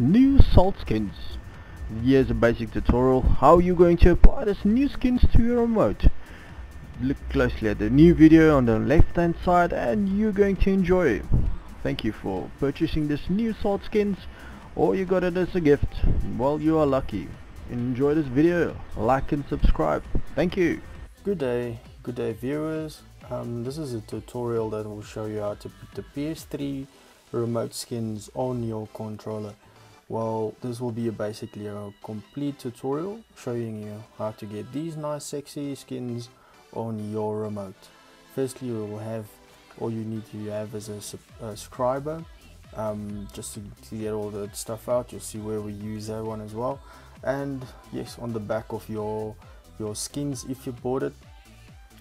new salt skins. Here's a basic tutorial how you're going to apply this new skins to your remote. Look closely at the new video on the left hand side and you're going to enjoy it. Thank you for purchasing this new salt skins or you got it as a gift. Well you are lucky. Enjoy this video, like and subscribe. Thank you. Good day, good day viewers. Um, this is a tutorial that will show you how to put the PS3 remote skins on your controller. Well, this will be a basically a complete tutorial showing you how to get these nice sexy skins on your remote. Firstly, you will have all you need to have is a, subscriber um, just to, to, get all the stuff out. You'll see where we use that one as well. And yes, on the back of your your skins, if you bought it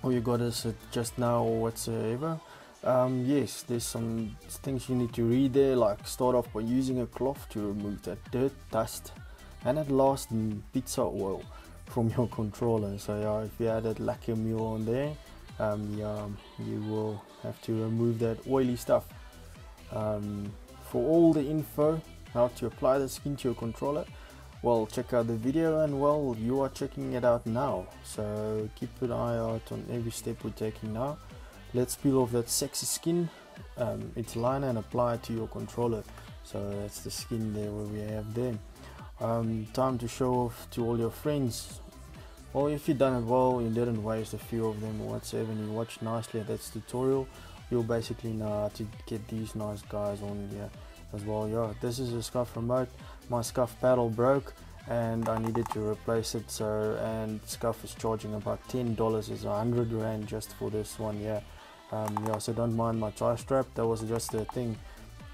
or you got it just now or whatsoever, um, yes, there's some things you need to read there, like start off by using a cloth to remove that dirt, dust, and at last pizza oil from your controller. So if you added lacquer mule on there, um, yeah, you will have to remove that oily stuff. Um, for all the info how to apply the skin to your controller, well check out the video and well you are checking it out now so keep an eye out on every step we're taking now let's peel off that sexy skin. Um, its liner and apply it to your controller. So that's the skin there where we have there um, time to show off to all your friends. Well if you done it well you didn't waste a few of them whatsoever and you watched nicely at that tutorial you'll basically know how to get these nice guys on here as well. Yeah this is a SCUF remote. My SCUF paddle broke and I needed to replace it so and SCUF is charging about ten dollars is a hundred rand just for this one yeah um, yeah so don't mind my tie strap. That was just a thing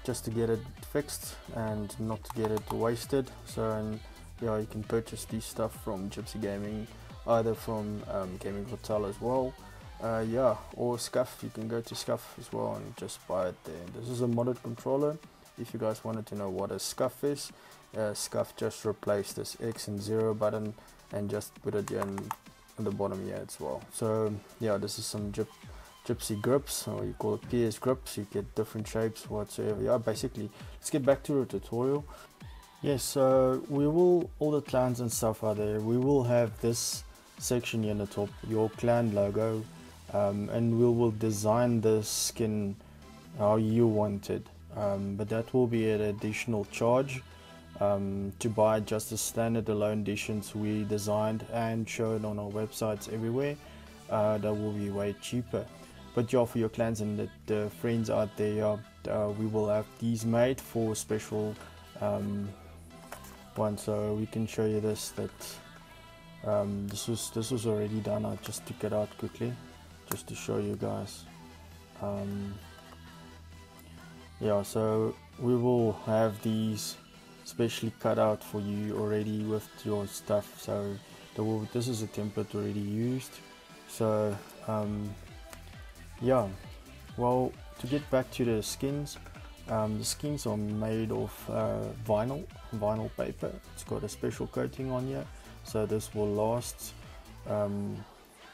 just to get it fixed and not to get it wasted. So and yeah you can purchase this stuff from Gypsy Gaming either from um, Gaming Hotel as well. Uh, yeah or SCUF you can go to SCUF as well and just buy it there. This is a modded controller. If you guys wanted to know what a SCUF is uh, SCUF just replaced this X and 0 button and just put it in the bottom here as well. So yeah this is some gyp gypsy grips or you call it PS grips you get different shapes whatsoever. Yeah basically let's get back to the tutorial. Yes so we will all the clans and stuff are there. We will have this section here in the top your clan logo um, and we will design the skin how you want it. Um, but that will be an additional charge um, to buy just the standard alone editions we designed and showed on our websites everywhere. Uh, that will be way cheaper but yeah for your clans and the, the friends out there uh, we will have these made for special um, one so we can show you this that um, this was this was already done. I just took it out quickly just to show you guys. Um, yeah so we will have these specially cut out for you already with your stuff. So this is a template already used. So um, yeah. Well to get back to the skins um, the skins are made of uh, vinyl vinyl paper. It's got a special coating on here so this will last um,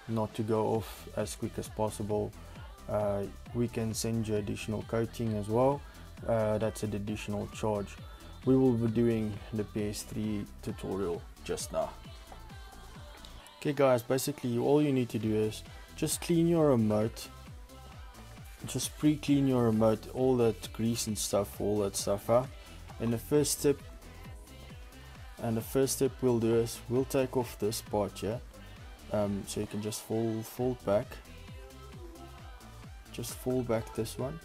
not to go off as quick as possible. Uh, we can send you additional coating as well. Uh, that's an additional charge. We will be doing the PS3 tutorial just now. Okay guys basically all you need to do is just clean your remote just pre-clean your remote all that grease and stuff all that stuff out and the first step and the first step we'll do is we'll take off this part here um, so you can just fold fold back. Just fold back this one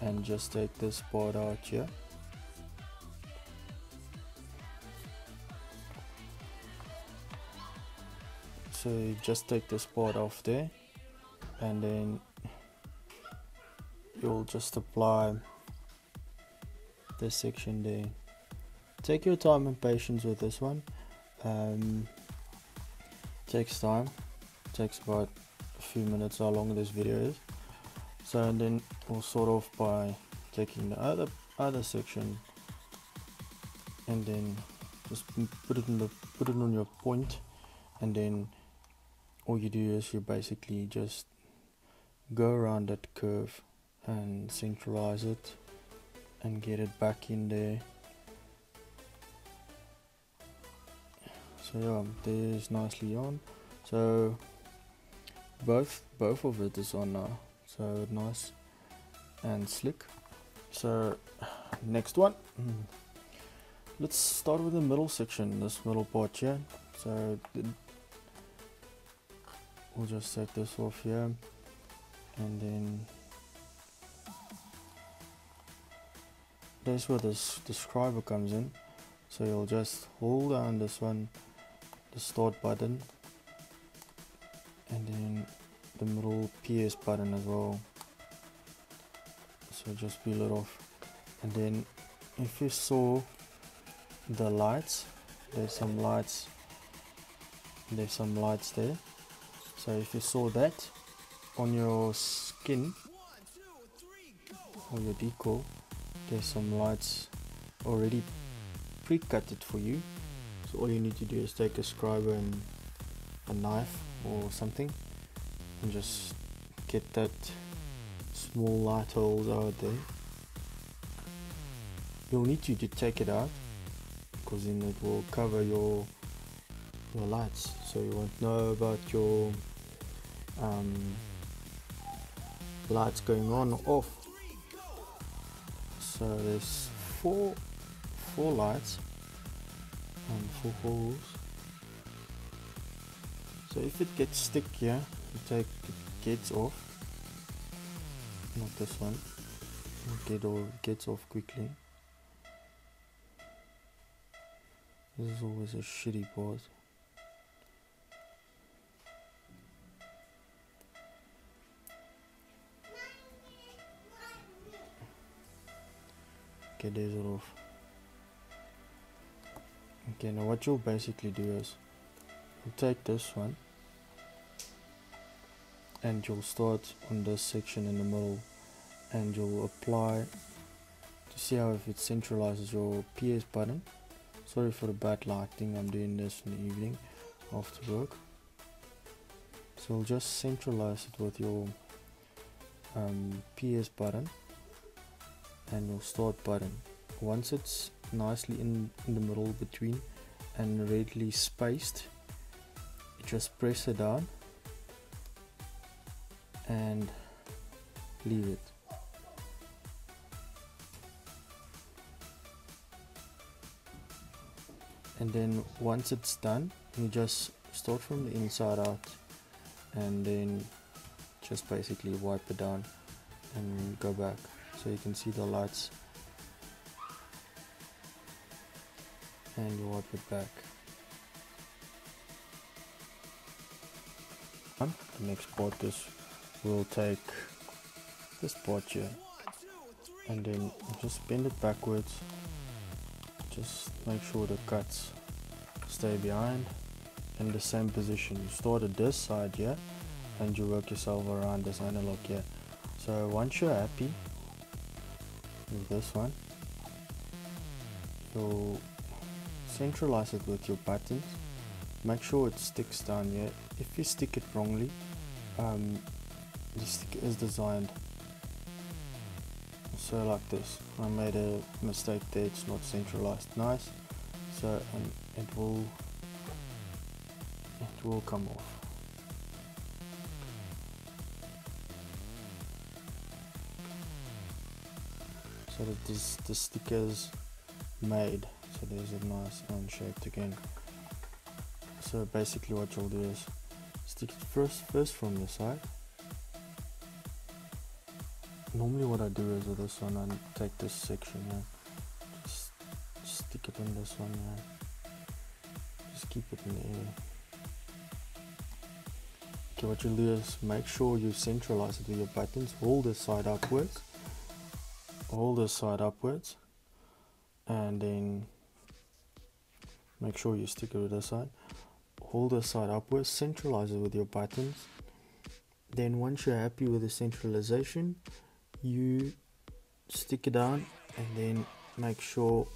and just take this part out here so just take this part off there and then you'll just apply this section there. Take your time and patience with this one. Um, takes time. Takes about a few minutes how long this video is. So and then we'll sort off by taking the other other section and then just put it in the put it on your point. And then all you do is you basically just go around that curve and centralize it and get it back in there. So yeah um, there's nicely on. So both both of it is on now. So nice and slick. So next one. Hmm. Let's start with the middle section this middle part here. So we'll just take this off here. And then that's where this describer comes in. So you'll just hold down this one the start button and then the middle PS button as well. So just peel it off. And then if you saw the lights there's some lights there's some lights there. So if you saw that on your skin or your decal there's some lights already pre-cutted for you. So all you need to do is take a scriber and a knife or something and just get that small light holes out there. You'll need to, to take it out because then it will cover your your lights. So you won't know about your um, lights going on or off so there's four four lights and four holes so if it gets stick here you take the gates off. Not this one. Get all gets off quickly. This is always a shitty part okay there's it off okay now what you'll basically do is you'll take this one and you'll start on this section in the middle and you'll apply to see how if it centralizes your PS button. Sorry for the bad lighting I'm doing this in the evening after work. So we'll just centralize it with your um, PS button and your start button once it's nicely in, in the middle between and readily spaced just press it down and leave it. And then once it's done you just start from the inside out and then just basically wipe it down and go back so you can see the lights. And you wipe it back. The next part is we'll take this part here. And then just bend it backwards. Just make sure the cuts stay behind. In the same position. You start at this side here and you work yourself around this analog here. So once you're happy with this one. You'll centralize it with your buttons. Make sure it sticks down here. If you stick it wrongly um, the stick is designed so like this. I made a mistake there. It's not centralized. Nice. So um, it will it will come off so that this the stickers made. So there's a nice round shape again. So basically what you'll do is stick it first first from the side. Normally what I do is with this one I take this section here just stick it in this one here. Just keep it in the air. Okay what you'll do is make sure you centralize it with your buttons hold this side upwards hold this side upwards and then make sure you stick it with this side. Hold this side upwards centralize it with your buttons. Then once you're happy with the centralization you stick it down and then make sure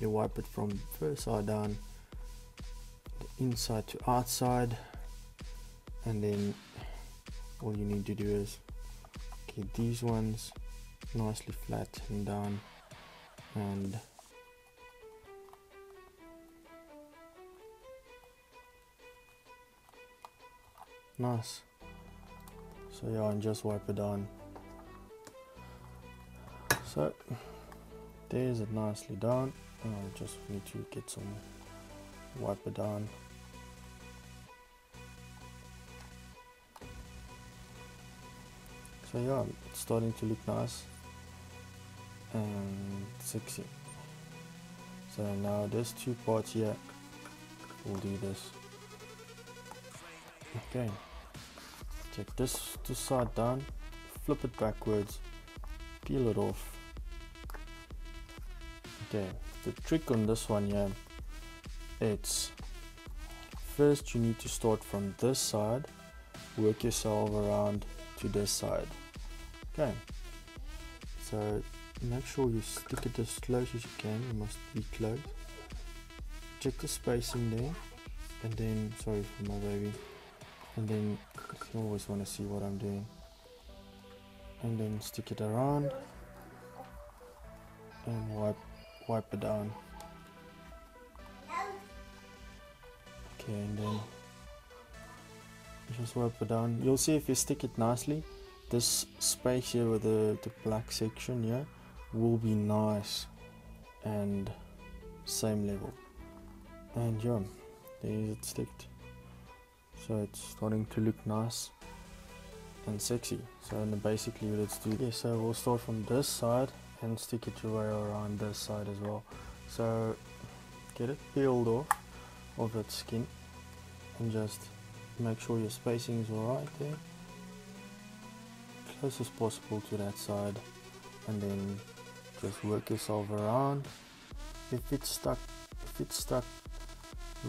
you wipe it from first side down inside to outside and then all you need to do is get these ones nicely flat and down and nice. So yeah and just wipe it down. So there's it nicely done and I just need to get some wipe it down. So yeah it's starting to look nice and sexy so now there's two parts here. We'll do this. Okay. Take this this side down. Flip it backwards. Peel it off. Okay. The trick on this one yeah it's first you need to start from this side. Work yourself around to this side. Okay. So make sure you stick it as close as you can you must be close check the spacing there and then sorry for my baby and then you always want to see what I'm doing. And then stick it around and wipe wipe it down. Okay and then just wipe it down. You'll see if you stick it nicely this space here with the, the black section here will be nice and same level. And yeah there is it sticked so it's starting to look nice and sexy. So basically let's do so we'll start from this side and stick it right around this side as well. So get it peeled off of that skin and just make sure your spacing is alright there. Close as possible to that side and then just work yourself around. If it's stuck if it's stuck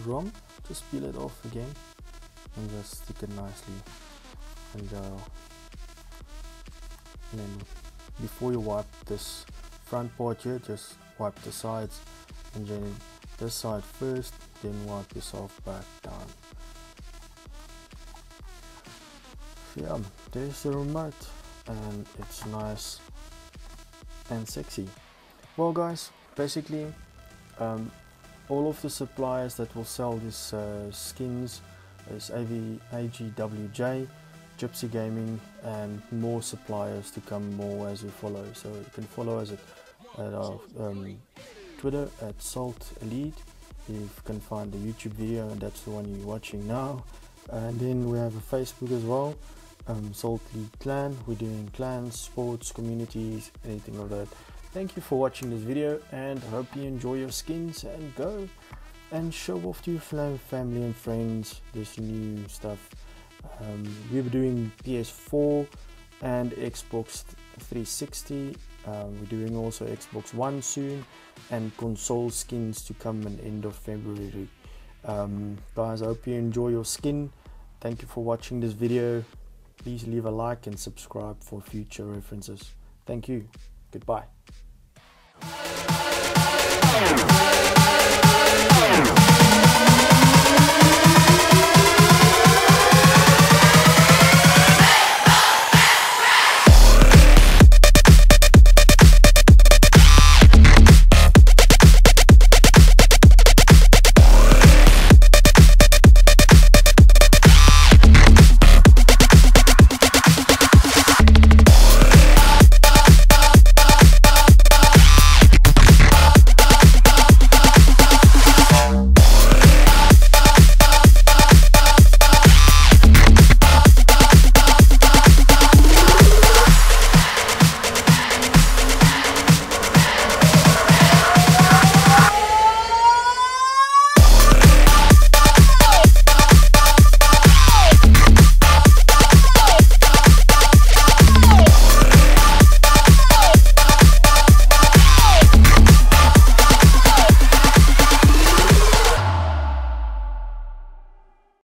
wrong just peel it off again and just stick it nicely and go. And then before you wipe this front part here just wipe the sides and then this side first then wipe yourself back down. Yeah there's the remote and it's nice and sexy well guys basically um, all of the suppliers that will sell these uh, skins is AV, AGWJ Gypsy Gaming and more suppliers to come more as we follow. So you can follow us at, at our um, Twitter at Salt Elite. You can find the YouTube video and that's the one you're watching now. And then we have a Facebook as well, um, Salt Elite Clan. We're doing clans, sports, communities, anything of that. Thank you for watching this video and hope you enjoy your skins and go and show off to your family and friends this new stuff um, we were doing PS4 and Xbox 360. Um, we're doing also Xbox One soon, and console skins to come in end of February. Um, guys, I hope you enjoy your skin. Thank you for watching this video. Please leave a like and subscribe for future references. Thank you. Goodbye.